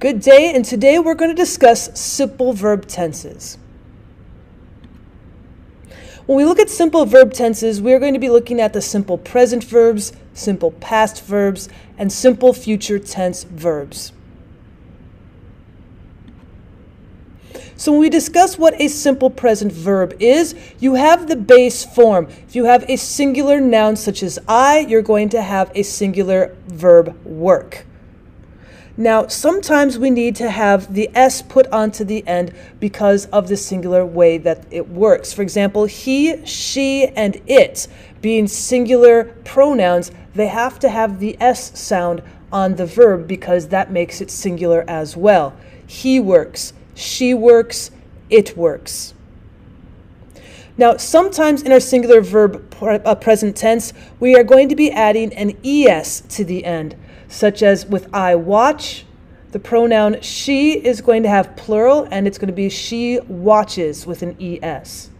Good day, and today we're going to discuss simple verb tenses. When we look at simple verb tenses, we're going to be looking at the simple present verbs, simple past verbs, and simple future tense verbs. So when we discuss what a simple present verb is, you have the base form. If you have a singular noun such as I, you're going to have a singular verb work. Now, sometimes we need to have the S put onto the end because of the singular way that it works. For example, he, she, and it being singular pronouns, they have to have the S sound on the verb because that makes it singular as well. He works, she works, it works. Now, sometimes in our singular verb uh, present tense, we are going to be adding an ES to the end such as with I watch, the pronoun she is going to have plural and it's going to be she watches with an ES.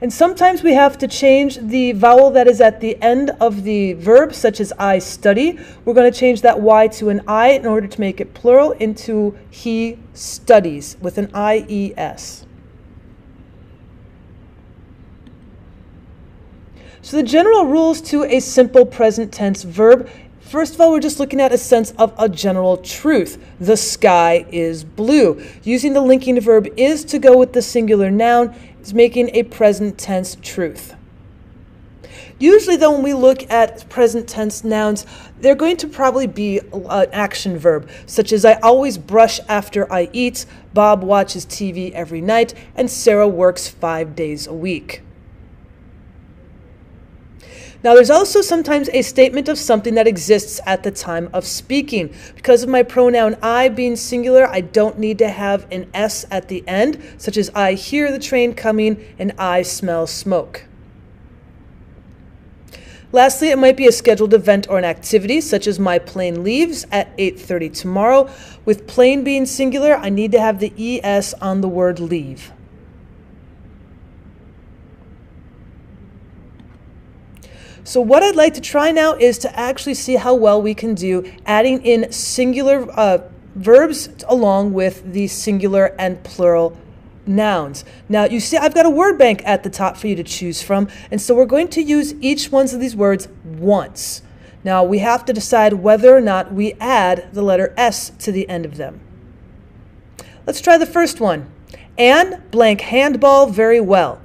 And sometimes we have to change the vowel that is at the end of the verb, such as I study. We're going to change that Y to an I in order to make it plural into he studies with an IES. So the general rules to a simple present tense verb First of all, we're just looking at a sense of a general truth. The sky is blue. Using the linking verb is to go with the singular noun is making a present tense truth. Usually, though, when we look at present tense nouns, they're going to probably be uh, an action verb, such as I always brush after I eat, Bob watches TV every night, and Sarah works five days a week. Now, there's also sometimes a statement of something that exists at the time of speaking. Because of my pronoun I being singular, I don't need to have an S at the end, such as I hear the train coming and I smell smoke. Lastly, it might be a scheduled event or an activity, such as my plane leaves at 8:30 tomorrow. With plane being singular, I need to have the ES on the word leave. So what I'd like to try now is to actually see how well we can do adding in singular uh, verbs along with the singular and plural nouns. Now you see I've got a word bank at the top for you to choose from and so we're going to use each one of these words once. Now we have to decide whether or not we add the letter S to the end of them. Let's try the first one. Anne blank handball very well.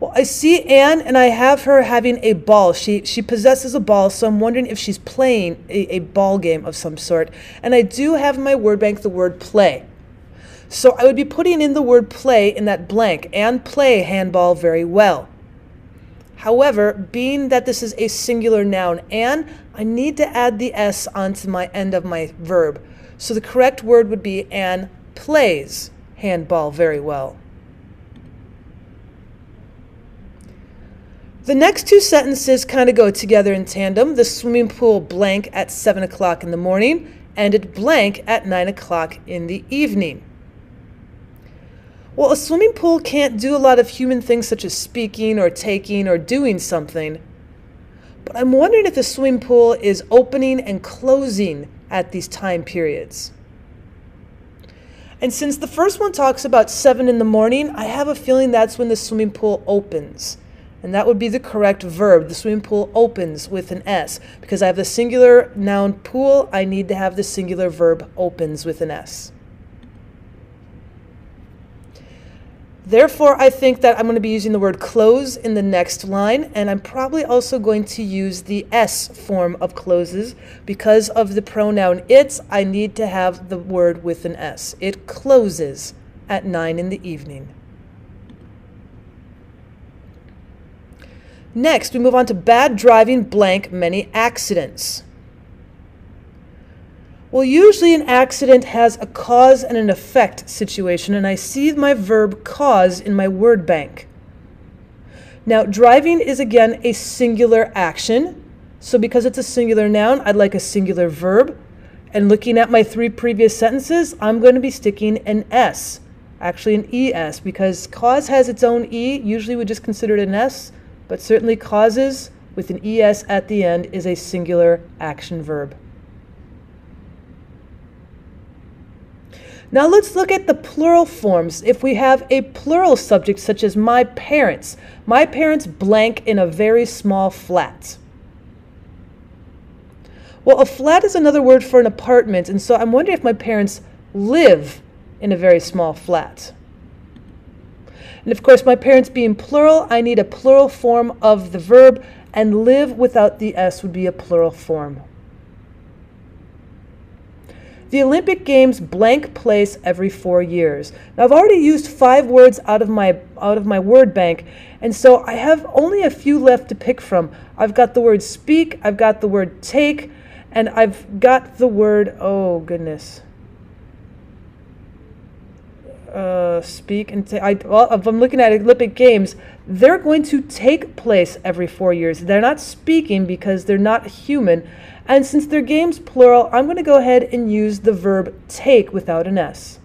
Well, I see Anne and I have her having a ball. She she possesses a ball, so I'm wondering if she's playing a, a ball game of some sort. And I do have my word bank the word play. So I would be putting in the word play in that blank and play handball very well. However, being that this is a singular noun and I need to add the S onto my end of my verb. So the correct word would be Anne plays handball very well. The next two sentences kind of go together in tandem. The swimming pool blank at 7 o'clock in the morning and ended blank at 9 o'clock in the evening. Well, a swimming pool can't do a lot of human things such as speaking or taking or doing something. But I'm wondering if the swimming pool is opening and closing at these time periods. And since the first one talks about 7 in the morning, I have a feeling that's when the swimming pool opens. And that would be the correct verb. The swimming pool opens with an S. Because I have the singular noun pool, I need to have the singular verb opens with an S. Therefore, I think that I'm going to be using the word close in the next line, and I'm probably also going to use the S form of closes. Because of the pronoun it's, I need to have the word with an S. It closes at 9 in the evening. Next, we move on to bad driving blank many accidents. Well, usually an accident has a cause and an effect situation, and I see my verb cause in my word bank. Now, driving is again a singular action. So, because it's a singular noun, I'd like a singular verb. And looking at my three previous sentences, I'm going to be sticking an S, actually an ES, because cause has its own E. Usually we just consider it an S but certainly causes with an es at the end is a singular action verb. Now let's look at the plural forms. If we have a plural subject such as my parents, my parents blank in a very small flat. Well, a flat is another word for an apartment, and so I'm wondering if my parents live in a very small flat. And of course, my parents being plural, I need a plural form of the verb, and live without the S would be a plural form. The Olympic Games blank place every four years. Now I've already used five words out of my out of my word bank, and so I have only a few left to pick from. I've got the word speak, I've got the word take, and I've got the word oh goodness. Uh, speak and take. I, well, if I'm looking at Olympic Games, they're going to take place every four years. They're not speaking because they're not human. And since they're games plural, I'm going to go ahead and use the verb take without an S.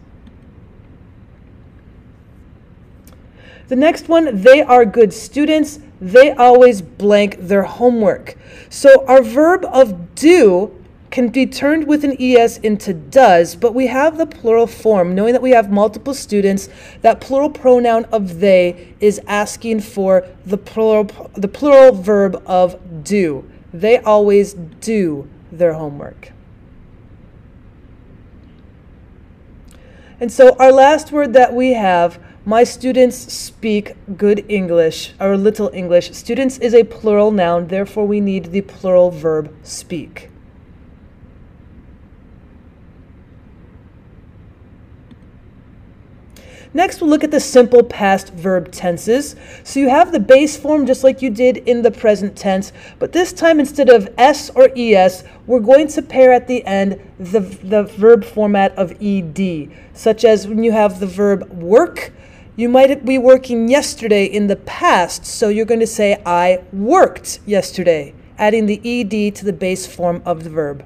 The next one, they are good students. They always blank their homework. So our verb of do can be turned with an es into does, but we have the plural form. Knowing that we have multiple students, that plural pronoun of they is asking for the plural, the plural verb of do. They always do their homework. And so our last word that we have, my students speak good English, or little English. Students is a plural noun, therefore we need the plural verb speak. Next, we'll look at the simple past verb tenses. So you have the base form just like you did in the present tense, but this time instead of S or ES, we're going to pair at the end the, the verb format of ED, such as when you have the verb work, you might be working yesterday in the past, so you're going to say, I worked yesterday, adding the ED to the base form of the verb.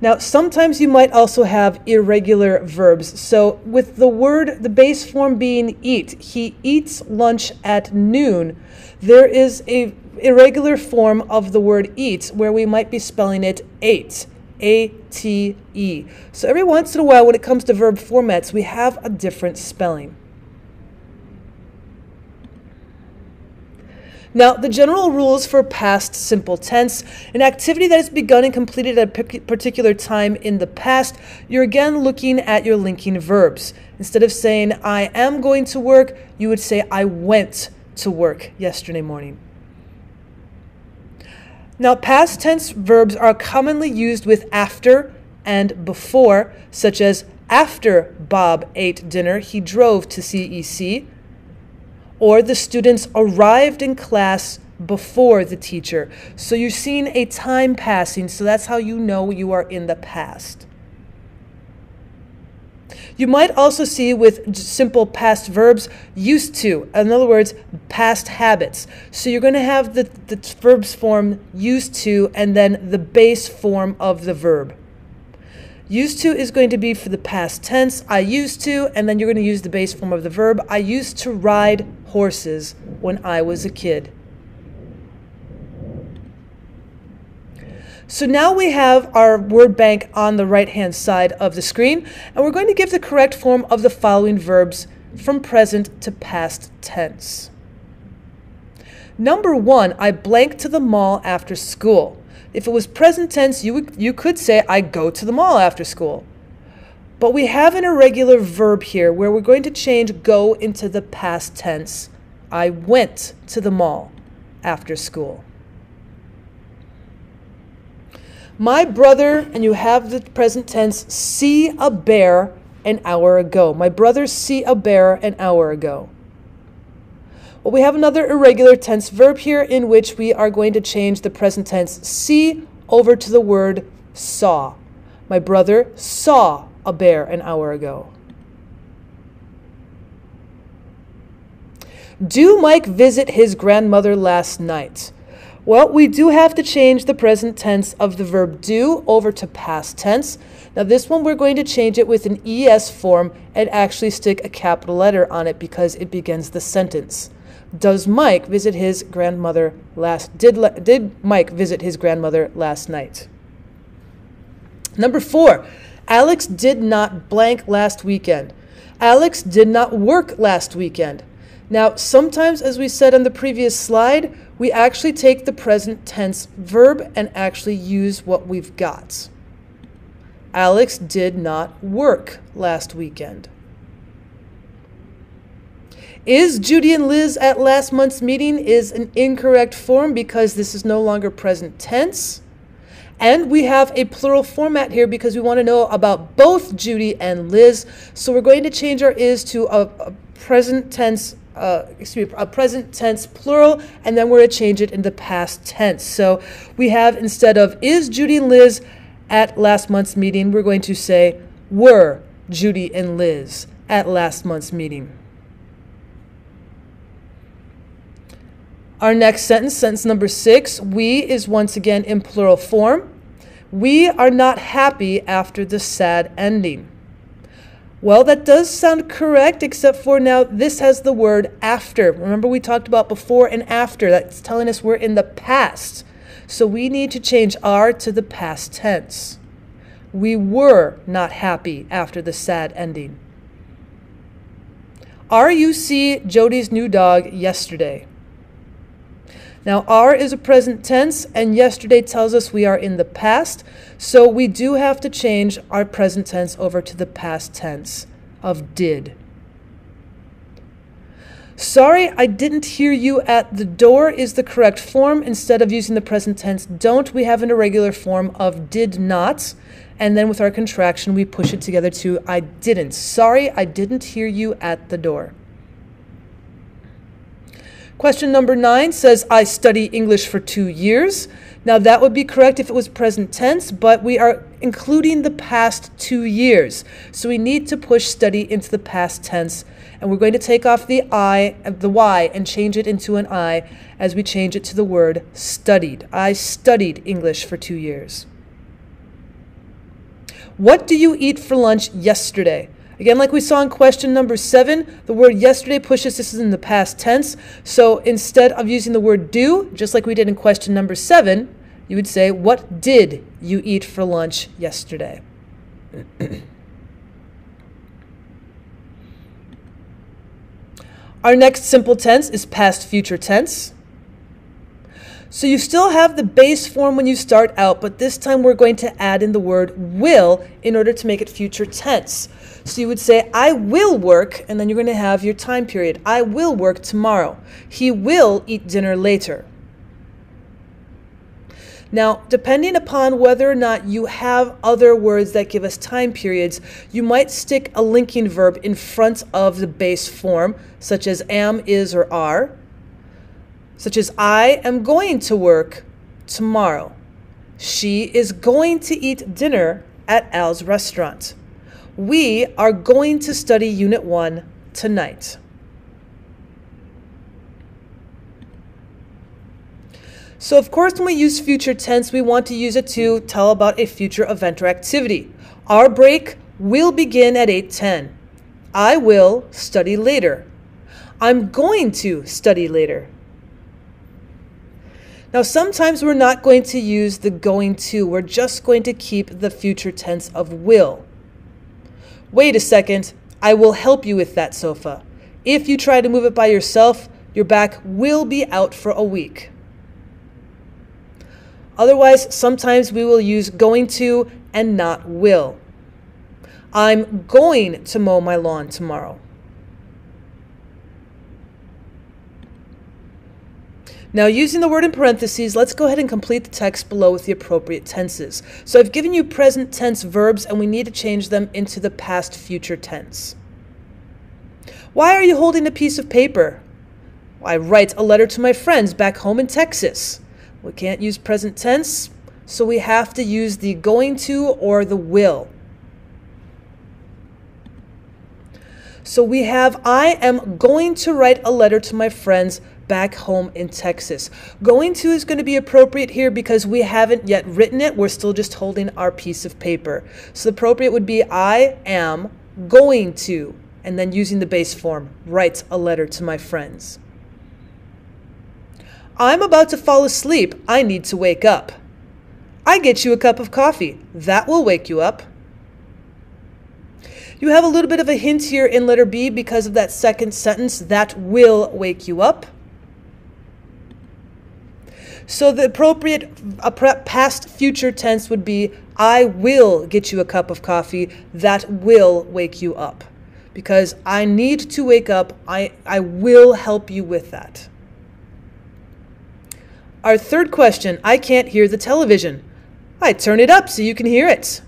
Now, sometimes you might also have irregular verbs. So, with the word, the base form being eat, he eats lunch at noon, there is a irregular form of the word eat where we might be spelling it ate. A T E. So every once in a while, when it comes to verb formats, we have a different spelling. Now, the general rules for past simple tense, an activity that has begun and completed at a particular time in the past, you're again looking at your linking verbs. Instead of saying, I am going to work, you would say, I went to work yesterday morning. Now, past tense verbs are commonly used with after and before, such as after Bob ate dinner, he drove to CEC or the students arrived in class before the teacher. So you're seeing a time passing, so that's how you know you are in the past. You might also see with simple past verbs used to, in other words, past habits. So you're going to have the, the verbs form used to and then the base form of the verb. Used to is going to be for the past tense. I used to, and then you're going to use the base form of the verb. I used to ride horses when I was a kid. So now we have our word bank on the right hand side of the screen, and we're going to give the correct form of the following verbs from present to past tense. Number one, I blanked to the mall after school. If it was present tense, you, would, you could say, I go to the mall after school. But we have an irregular verb here where we're going to change go into the past tense. I went to the mall after school. My brother, and you have the present tense, see a bear an hour ago. My brother see a bear an hour ago. Well, we have another irregular tense verb here in which we are going to change the present tense see over to the word saw. My brother saw a bear an hour ago. Do Mike visit his grandmother last night? Well, we do have to change the present tense of the verb do over to past tense. Now, this one we're going to change it with an ES form and actually stick a capital letter on it because it begins the sentence. Does Mike visit his grandmother last did did Mike visit his grandmother last night? Number four, Alex did not blank last weekend. Alex did not work last weekend. Now, sometimes, as we said on the previous slide, we actually take the present tense verb and actually use what we've got. Alex did not work last weekend. Is Judy and Liz at last month's meeting is an incorrect form because this is no longer present tense. And we have a plural format here because we want to know about both Judy and Liz. So we're going to change our is to a, a present tense, uh, excuse me, a present tense plural, and then we're going to change it into past tense. So we have instead of is Judy and Liz at last month's meeting, we're going to say were Judy and Liz at last month's meeting. Our next sentence, sentence number six, we is once again in plural form. We are not happy after the sad ending. Well, that does sound correct, except for now this has the word after. Remember, we talked about before and after. That's telling us we're in the past. So we need to change are to the past tense. We were not happy after the sad ending. Are you see Jody's new dog yesterday? Now, are is a present tense, and yesterday tells us we are in the past, so we do have to change our present tense over to the past tense of did. Sorry, I didn't hear you at the door is the correct form. Instead of using the present tense don't, we have an irregular form of did not. And then with our contraction, we push it together to I didn't. Sorry, I didn't hear you at the door. Question number nine says, I study English for two years. Now, that would be correct if it was present tense, but we are including the past two years. So we need to push study into the past tense. And we're going to take off the I, the Y, and change it into an I as we change it to the word studied. I studied English for two years. What do you eat for lunch yesterday? Again, like we saw in question number seven, the word yesterday pushes this is in the past tense. So instead of using the word do, just like we did in question number seven, you would say, What did you eat for lunch yesterday? Our next simple tense is past future tense. So you still have the base form when you start out, but this time we're going to add in the word will in order to make it future tense. So you would say, I will work, and then you're going to have your time period. I will work tomorrow. He will eat dinner later. Now, depending upon whether or not you have other words that give us time periods, you might stick a linking verb in front of the base form, such as am, is, or are, such as I am going to work tomorrow. She is going to eat dinner at Al's restaurant. We are going to study Unit 1 tonight. So, of course, when we use future tense, we want to use it to tell about a future event or activity. Our break will begin at 8:10. I will study later. I'm going to study later. Now, sometimes we're not going to use the going to, we're just going to keep the future tense of will. Wait a second, I will help you with that sofa. If you try to move it by yourself, your back will be out for a week. Otherwise, sometimes we will use going to and not will. I'm going to mow my lawn tomorrow. Now, using the word in parentheses, let's go ahead and complete the text below with the appropriate tenses. So I've given you present tense verbs, and we need to change them into the past future tense. Why are you holding a piece of paper? I write a letter to my friends back home in Texas. We can't use present tense, so we have to use the going to or the will. So we have I am going to write a letter to my friends back home in Texas. Going to is going to be appropriate here because we haven't yet written it. We're still just holding our piece of paper. So the appropriate would be I am going to, and then using the base form, write a letter to my friends. I'm about to fall asleep. I need to wake up. I get you a cup of coffee. That will wake you up. You have a little bit of a hint here in letter B because of that second sentence. That will wake you up. So the appropriate uh, past future tense would be I will get you a cup of coffee. That will wake you up. Because I need to wake up. I, I will help you with that. Our third question I can't hear the television. I turn it up so you can hear it.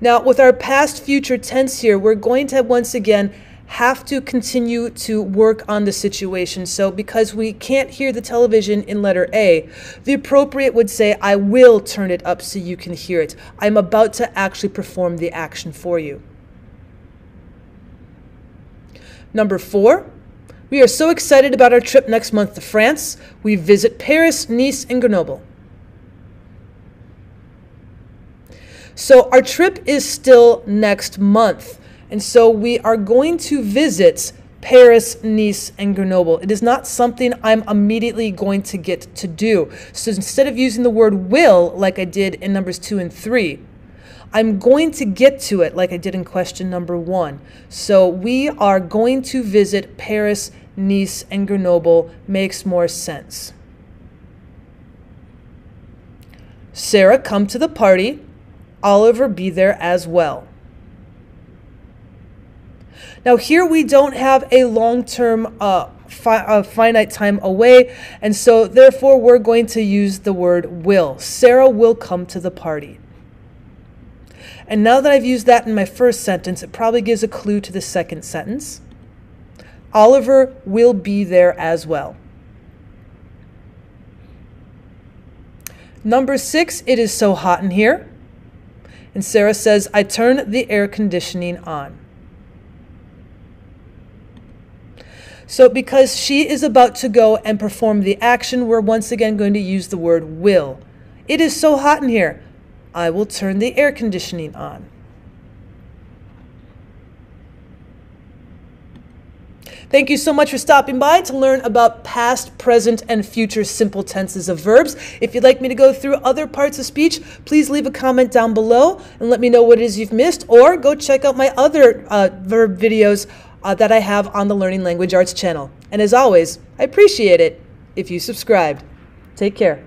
Now, with our past future tense here, we're going to once again have to continue to work on the situation. So, because we can't hear the television in letter A, the appropriate would say, I will turn it up so you can hear it. I'm about to actually perform the action for you. Number four, we are so excited about our trip next month to France. We visit Paris, Nice, and Grenoble. So our trip is still next month. And so we are going to visit Paris, Nice, and Grenoble. It is not something I'm immediately going to get to do. So instead of using the word will, like I did in numbers two and three, I'm going to get to it like I did in question number one. So we are going to visit Paris, Nice, and Grenoble. Makes more sense. Sarah, come to the party. Oliver be there as well. Now, here we don't have a long term uh, fi- uh, finite time away, and so therefore we're going to use the word will. Sarah will come to the party. And now that I've used that in my first sentence, it probably gives a clue to the second sentence. Oliver will be there as well. Number six, it is so hot in here. And Sarah says, I turn the air conditioning on. So, because she is about to go and perform the action, we're once again going to use the word will. It is so hot in here. I will turn the air conditioning on. Thank you so much for stopping by to learn about past, present, and future simple tenses of verbs. If you'd like me to go through other parts of speech, please leave a comment down below and let me know what it is you've missed, or go check out my other uh, verb videos uh, that I have on the Learning Language Arts channel. And as always, I appreciate it if you subscribed. Take care.